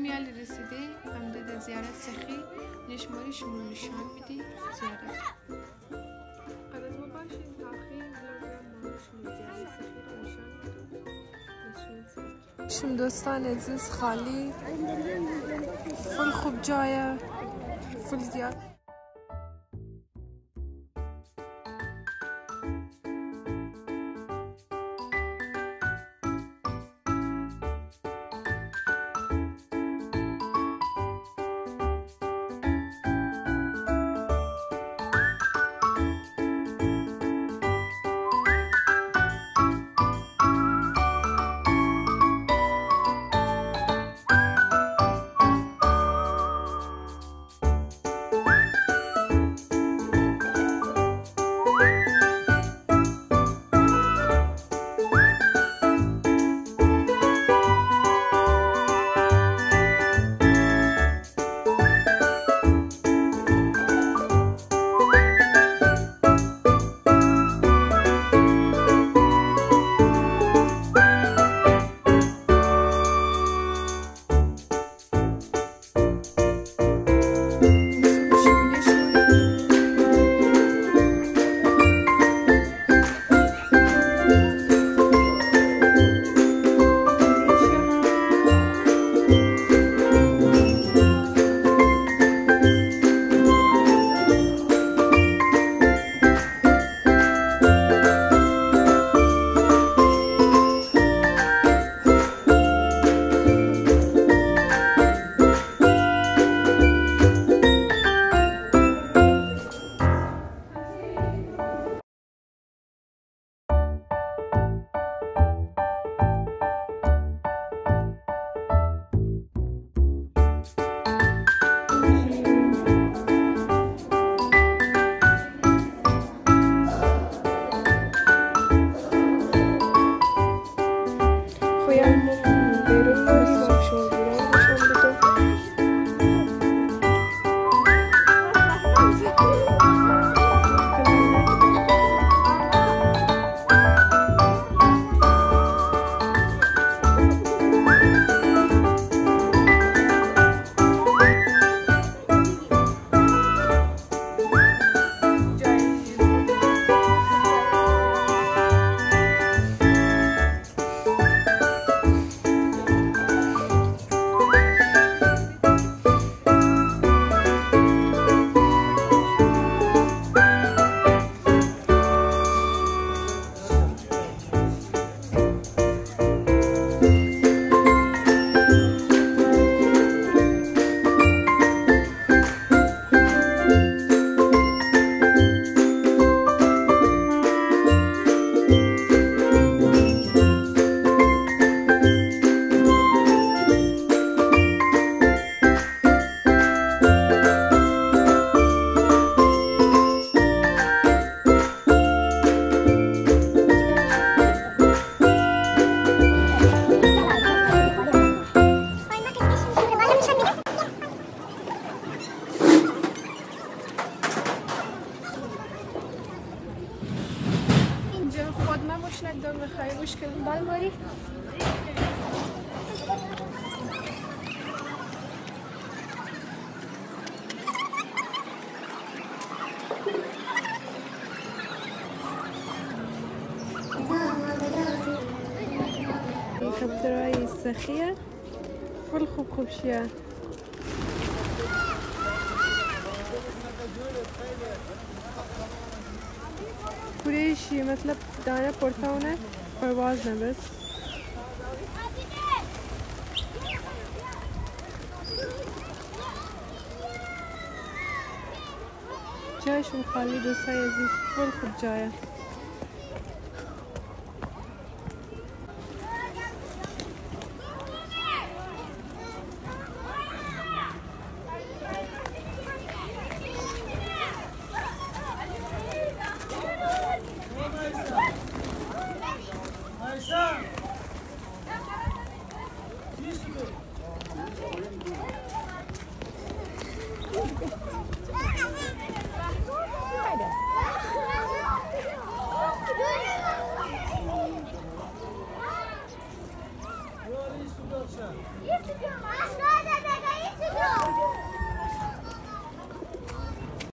میالی رسیده همده در زیارت سخی نشماری شما نشان میدی؟ زیارت. ما باشین تاخیر شم دوستان عزیز خالی. فل خوب جایه. فل زیاد. مشكلة. باي ماري السخية. فلخ وكبشة कुरेशी मतलब दाना पड़ता پرواز نه بس جایشون خالی دوستای عزیز فل خوب جایه Isso, meu.